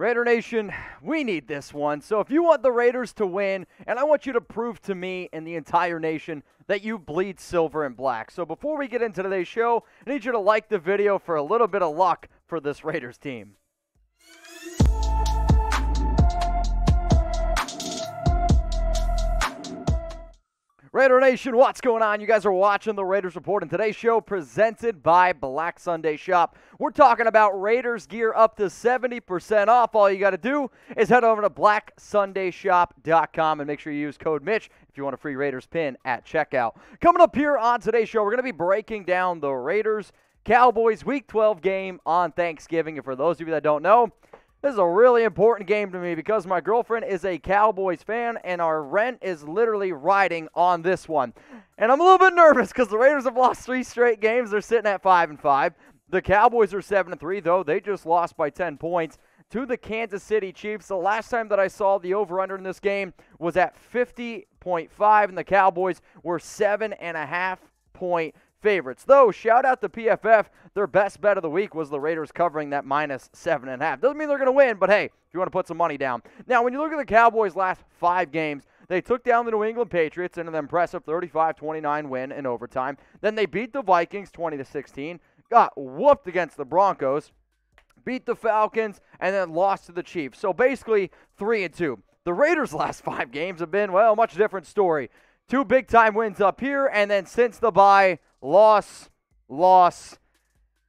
Raider Nation, we need this one. So if you want the Raiders to win, and I want you to prove to me and the entire nation that you bleed silver and black. So before we get into today's show, I need you to like the video for a little bit of luck for this Raiders team. Raider Nation, what's going on? You guys are watching the Raiders Report, and today's show presented by Black Sunday Shop. We're talking about Raiders gear up to 70% off. All you got to do is head over to blacksundayshop.com and make sure you use code Mitch if you want a free Raiders pin at checkout. Coming up here on today's show, we're going to be breaking down the Raiders Cowboys Week 12 game on Thanksgiving. And for those of you that don't know, this is a really important game to me because my girlfriend is a Cowboys fan and our rent is literally riding on this one. And I'm a little bit nervous because the Raiders have lost three straight games. They're sitting at 5 and 5. The Cowboys are 7 and 3 though. They just lost by 10 points to the Kansas City Chiefs. The last time that I saw the over under in this game was at 50.5 and the Cowboys were seven and a half point favorites. Though, shout out to PFF. Their best bet of the week was the Raiders covering that minus seven and a half. Doesn't mean they're going to win, but hey, if you want to put some money down. Now, when you look at the Cowboys' last five games, they took down the New England Patriots in an impressive 35-29 win in overtime. Then they beat the Vikings 20 to 16, got whooped against the Broncos, beat the Falcons, and then lost to the Chiefs. So basically, three and two. The Raiders' last five games have been well, much different story. Two big time wins up here, and then since the bye, loss, loss,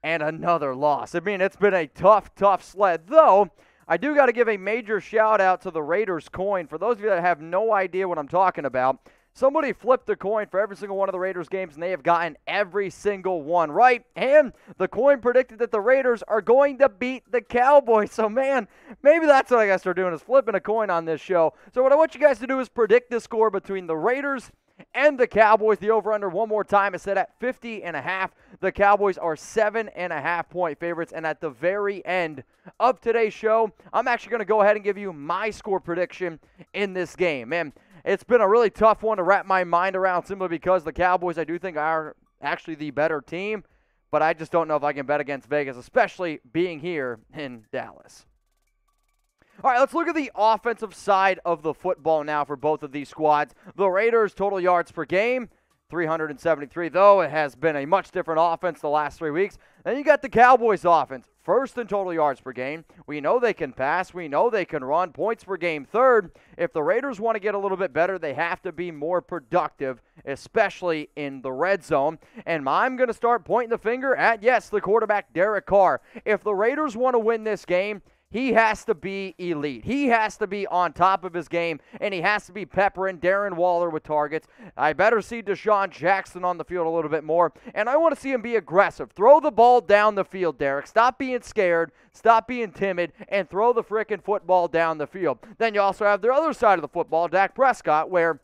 and another loss. I mean, it's been a tough, tough sled. Though, I do got to give a major shout out to the Raiders coin. For those of you that have no idea what I'm talking about, somebody flipped the coin for every single one of the Raiders games, and they have gotten every single one right. And the coin predicted that the Raiders are going to beat the Cowboys. So, man, maybe that's what I got to start doing is flipping a coin on this show. So, what I want you guys to do is predict the score between the Raiders and the Cowboys. The over under one more time is set at 50 and a half. The Cowboys are seven and a half point favorites. And at the very end of today's show, I'm actually going to go ahead and give you my score prediction in this game. And it's been a really tough one to wrap my mind around simply because the Cowboys, I do think, are actually the better team. But I just don't know if I can bet against Vegas, especially being here in Dallas. All right, let's look at the offensive side of the football now for both of these squads. The Raiders' total yards per game, 373, though it has been a much different offense the last three weeks. Then you got the Cowboys' offense, first in total yards per game. We know they can pass, we know they can run. Points per game, third. If the Raiders want to get a little bit better, they have to be more productive, especially in the red zone. And I'm going to start pointing the finger at, yes, the quarterback, Derek Carr. If the Raiders want to win this game, he has to be elite. He has to be on top of his game, and he has to be peppering Darren Waller with targets. I better see DeSean Jackson on the field a little bit more, and I want to see him be aggressive. Throw the ball down the field, Derek. Stop being scared, stop being timid, and throw the frickin' football down the field. Then you also have the other side of the football, Dak Prescott, where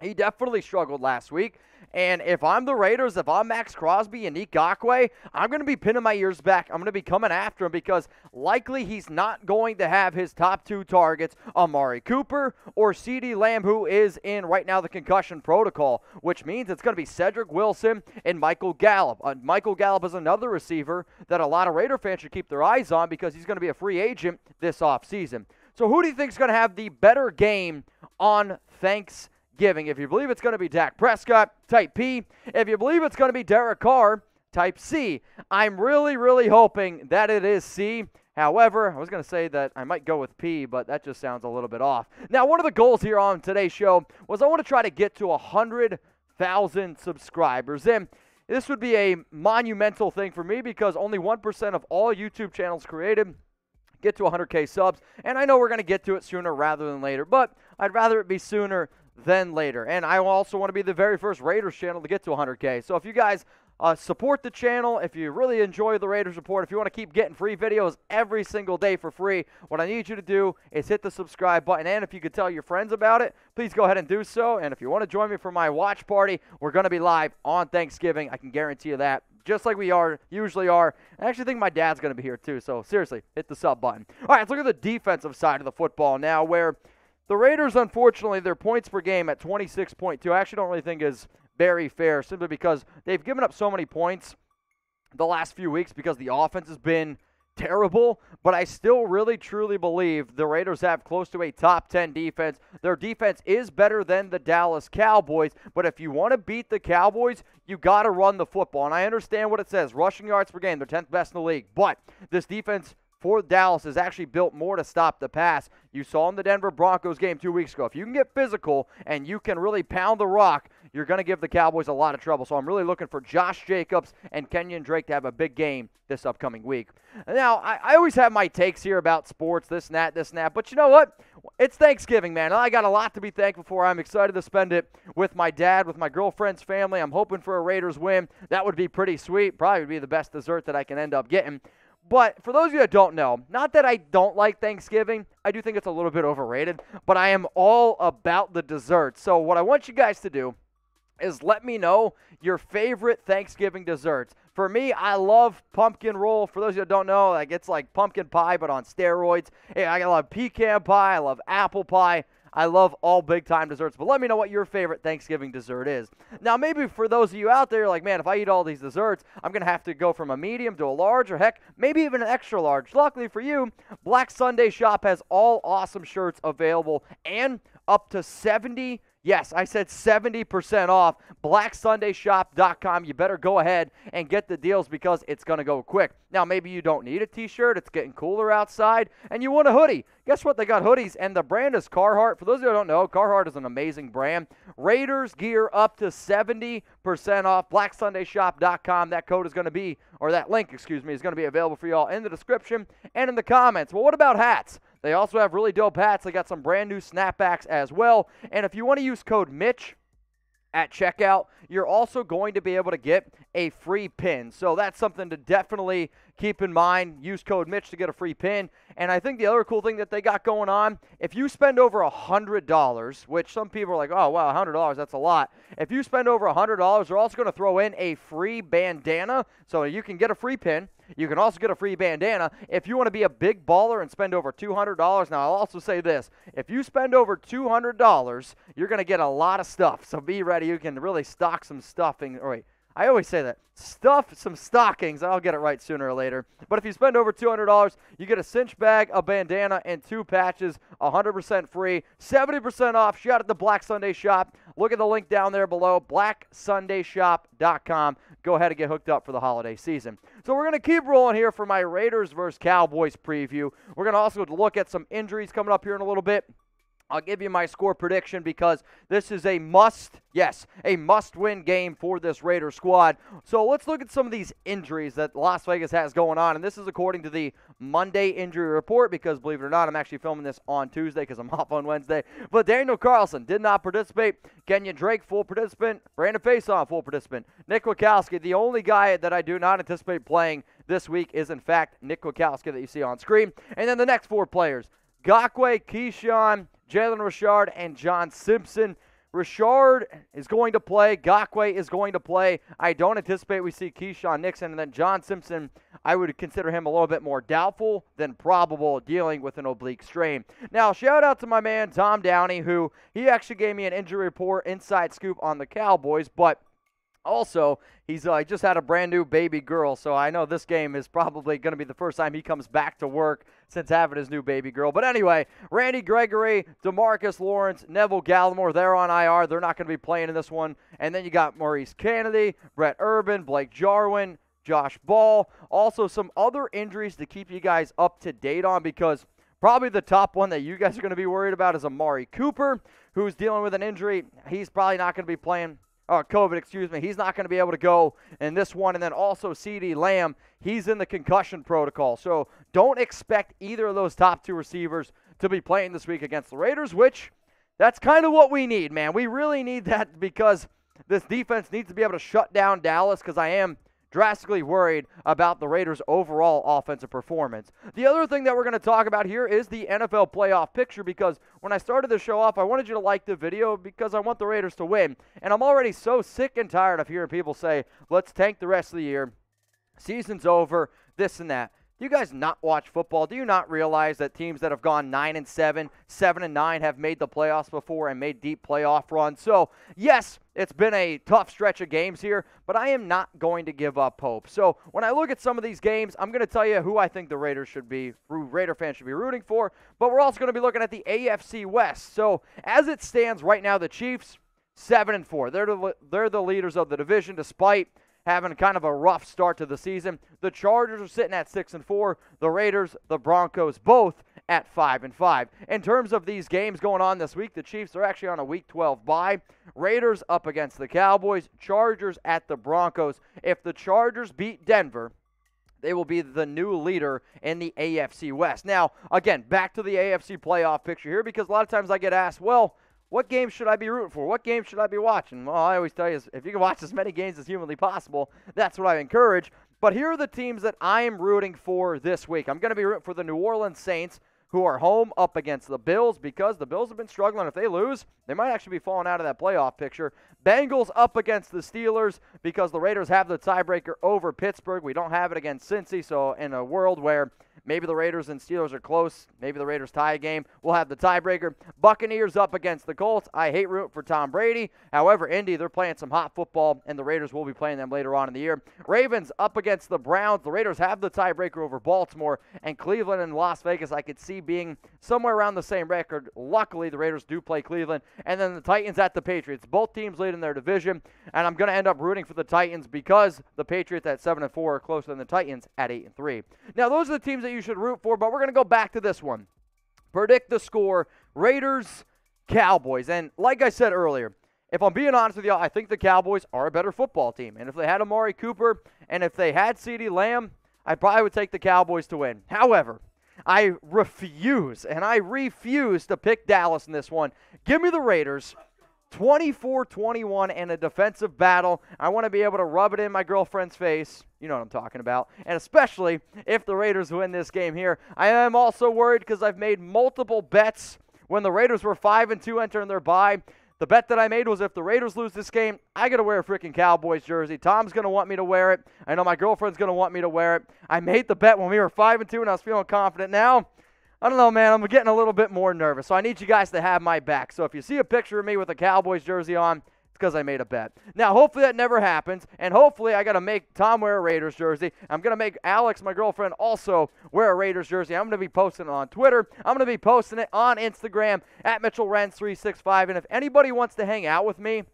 he definitely struggled last week. And if I'm the Raiders, if I'm Maxx Crosby and Ngakoue, I'm going to be pinning my ears back. I'm going to be coming after him because likely he's not going to have his top two targets, Amari Cooper or CeeDee Lamb, who is in right now the concussion protocol, which means it's going to be Cedrick Wilson and Michael Gallup. Uh, Michael Gallup is another receiver that a lot of Raider fans should keep their eyes on because he's going to be a free agent this offseason. So who do you think is going to have the better game on Thanksgiving? Giving. If you believe it's going to be Dak Prescott, type P. If you believe it's going to be Derek Carr, type C. I'm really, really hoping that it is C. However, I was going to say that I might go with P, but that just sounds a little bit off. Now, one of the goals here on today's show was I want to try to get to 100,000 subscribers. And this would be a monumental thing for me because only 1% of all YouTube channels created get to 100K subs. And I know we're going to get to it sooner rather than later, but I'd rather it be sooner then later. And I also want to be the very first Raiders channel to get to 100K. So if you guys uh, support the channel, if you really enjoy the Raiders Report, if you want to keep getting free videos every single day for free, what I need you to do is hit the subscribe button. And if you could tell your friends about it, please go ahead and do so. And if you want to join me for my watch party, we're going to be live on Thanksgiving. I can guarantee you that just like we are usually are. I actually think my dad's going to be here too. So seriously, hit the sub button. All right, let's look at the defensive side of the football now, where the Raiders, unfortunately, their points per game at 26.2, I actually don't really think is very fair simply because they've given up so many points the last few weeks because the offense has been terrible, but I still really truly believe the Raiders have close to a top 10 defense. Their defense is better than the Dallas Cowboys, but if you want to beat the Cowboys, you got to run the football. And I understand what it says rushing yards per game, they're 10th best in the league, but this defense for Dallas is actually built more to stop the pass. You saw in the Denver Broncos game two weeks ago. If you can get physical and you can really pound the rock, you're going to give the Cowboys a lot of trouble. So I'm really looking for Josh Jacobs and Kenyan Drake to have a big game this upcoming week. Now, I, I always have my takes here about sports, this and that, this and that. But you know what? It's Thanksgiving, man. I got a lot to be thankful for. I'm excited to spend it with my dad, with my girlfriend's family. I'm hoping for a Raiders win. That would be pretty sweet. Probably would be the best dessert that I can end up getting. But for those of you that don't know, not that I don't like Thanksgiving, I do think it's a little bit overrated, but I am all about the dessert. So, what I want you guys to do is let me know your favorite Thanksgiving desserts. For me, I love pumpkin roll. For those of you that don't know, like it's like pumpkin pie but on steroids. Hey, I love pecan pie. I love apple pie. I love all big time desserts, but let me know what your favorite Thanksgiving dessert is. Now, maybe for those of you out there, like, man, if I eat all these desserts, I'm going to have to go from a medium to a large, or heck, maybe even an extra large. Luckily for you, Black Sunday Shop has all awesome shirts available and up to 70 Yes, I said 70% off. BlackSundayShop.com. You better go ahead and get the deals because it's going to go quick. Now, maybe you don't need a t shirt. It's getting cooler outside and you want a hoodie. Guess what? They got hoodies and the brand is Carhartt. For those of you who don't know, Carhartt is an amazing brand. Raiders gear up to 70% off. BlackSundayShop.com. That code is going to be, or that link, excuse me, is going to be available for you all in the description and in the comments. Well, what about hats? They also have really dope hats. They got some brand new snapbacks as well. And if you want to use code Mitch at checkout, you're also going to be able to get a free pin. So that's something to definitely keep in mind. Use code Mitch to get a free pin. And I think the other cool thing that they got going on, if you spend over a $100, which some people are like, oh, wow, $100, that's a lot. If you spend over a $100, they're also going to throw in a free bandana. So you can get a free pin. You can also get a free bandana. If you want to be a big baller and spend over $200, now I'll also say this if you spend over $200, you're going to get a lot of stuff. So be ready. You can really stock some stuffing. Or wait, I always say that. Stuff some stockings. I'll get it right sooner or later. But if you spend over $200, you get a cinch bag, a bandana, and two patches, 100% free, 70% off. Shout out the Black Sunday Shop. Look at the link down there below, blacksundayshop.com. Go ahead and get hooked up for the holiday season. So we're going to keep rolling here for my Raiders versus Cowboys preview. We're going to also look at some injuries coming up here in a little bit. I'll give you my score prediction because this is a must, yes, a must win game for this Raider squad. So let's look at some of these injuries that Las Vegas has going on. And this is according to the Monday injury report because, believe it or not, I'm actually filming this on Tuesday because I'm off on Wednesday. But Daniel Carlson did not participate. Kenyan Drake, full participant. Brandon Facyson, full participant. Nick Kwiatkowski, the only guy that I do not anticipate playing this week is, in fact, Nick Kwiatkowski that you see on screen. And then the next four players Ngakoue, Keisean, Jalen Richard, and John Simpson. Richard is going to play. Ngakoue is going to play. I don't anticipate we see Keisean Nixon. And then John Simpson, I would consider him a little bit more doubtful than probable dealing with an oblique strain. Now, shout out to my man Tom Downey, who he actually gave me an injury report inside scoop on the Cowboys, but – also, he's uh, just had a brand new baby girl, so I know this game is probably going to be the first time he comes back to work since having his new baby girl. But anyway, Randy Gregory, Demarcus Lawrence, Neville Gallimore, they're on IR. They're not going to be playing in this one. And then you got Maurice Canady, Brent Urban, Blake Jarwin, Josh Ball. Also, some other injuries to keep you guys up to date on because probably the top one that you guys are going to be worried about is Amari Cooper, who's dealing with an injury. He's probably not going to be playing uh, COVID, excuse me. He's not going to be able to go in this one. And then also CeeDee Lamb, he's in the concussion protocol. So don't expect either of those top two receivers to be playing this week against the Raiders, which that's kind of what we need, man. We really need that because this defense needs to be able to shut down Dallas because I am drastically worried about the Raiders' overall offensive performance. The other thing that we're going to talk about here is the NFL playoff picture because when I started the show off, I wanted you to like the video because I want the Raiders to win. And I'm already so sick and tired of hearing people say, let's tank the rest of the year. Season's over, this and that. Do you guys not watch football? Do you not realize that teams that have gone 9 and 7, 7 and 9 have made the playoffs before and made deep playoff runs? So, yes, it's been a tough stretch of games here, but I am not going to give up hope. So, when I look at some of these games, I'm going to tell you who I think the Raiders should be, Raider fans should be rooting for, but we're also going to be looking at the AFC West. So, as it stands right now, the Chiefs 7 and 4. They're the, they're the leaders of the division despite having kind of a rough start to the season. The Chargers are sitting at 6 and 4, the Raiders, the Broncos both at 5 and 5. In terms of these games going on this week, the Chiefs are actually on a week 12 bye. Raiders up against the Cowboys, Chargers at the Broncos. If the Chargers beat Denver, they will be the new leader in the AFC West. Now, again, back to the AFC playoff picture here because a lot of times I get asked, well, what game should I be rooting for? What game should I be watching? Well, I always tell you, if you can watch as many games as humanly possible, that's what I encourage. But here are the teams that I am rooting for this week. I'm going to be rooting for the New Orleans Saints, who are home up against the Bills because the Bills have been struggling. If they lose, they might actually be falling out of that playoff picture. Bengals up against the Steelers because the Raiders have the tiebreaker over Pittsburgh. We don't have it against Cincy. So, in a world where Maybe the Raiders and Steelers are close. Maybe the Raiders tie a game. We'll have the tiebreaker. Buccaneers up against the Colts. I hate rooting for Tom Brady. However, Indy, they're playing some hot football, and the Raiders will be playing them later on in the year. Ravens up against the Browns. The Raiders have the tiebreaker over Baltimore, and Cleveland and Las Vegas I could see being somewhere around the same record. Luckily, the Raiders do play Cleveland. And then the Titans at the Patriots. Both teams lead in their division, and I'm going to end up rooting for the Titans because the Patriots at 7 and 4 are closer than the Titans at 8 and 3. Now, those are the teams that you should root for, but we're going to go back to this one. Predict the score Raiders, Cowboys. And like I said earlier, if I'm being honest with you, I think the Cowboys are a better football team. And if they had Amari Cooper and if they had CeeDee Lamb, I probably would take the Cowboys to win. However, I refuse, and I refuse to pick Dallas in this one. Give me the Raiders. 24 21 in a defensive battle. I want to be able to rub it in my girlfriend's face. You know what I'm talking about. And especially if the Raiders win this game here. I am also worried because I've made multiple bets when the Raiders were 5 and 2 entering their bye. The bet that I made was if the Raiders lose this game, I got to wear a freaking Cowboys jersey. Tom's going to want me to wear it. I know my girlfriend's going to want me to wear it. I made the bet when we were 5 and 2 and I was feeling confident. Now, I don't know, man. I'm getting a little bit more nervous. So I need you guys to have my back. So if you see a picture of me with a Cowboys jersey on, it's because I made a bet. Now, hopefully that never happens. And hopefully I got to make Tom wear a Raiders jersey. I'm going to make Alex, my girlfriend, also wear a Raiders jersey. I'm going to be posting it on Twitter. I'm going to be posting it on Instagram at Mitchell Renz 365 And if anybody wants to hang out with me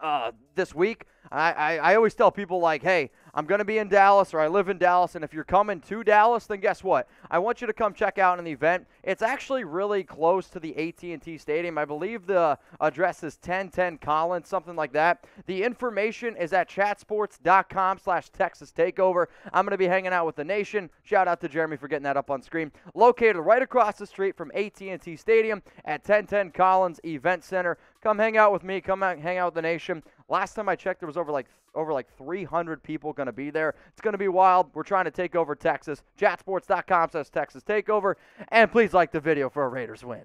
uh, this week, I, I, I always tell people, like, hey, I'm going to be in Dallas or I live in Dallas, and if you're coming to Dallas, then guess what? I want you to come check out an event. It's actually really close to the AT&T Stadium. I believe the address is 1010 Collins, something like that. The information is at chatsports.com slash Texas Takeover. I'm going to be hanging out with the nation. Shout out to Jeremy for getting that up on screen. Located right across the street from AT&T Stadium at 1010 Collins Event Center. Come hang out with me. Come out, hang out with the nation. Last time I checked, there was over like over like 300 people going to be there. It's going to be wild. We're trying to take over Texas. Chatsports.com says Texas Takeover. And please like the video for a Raiders win.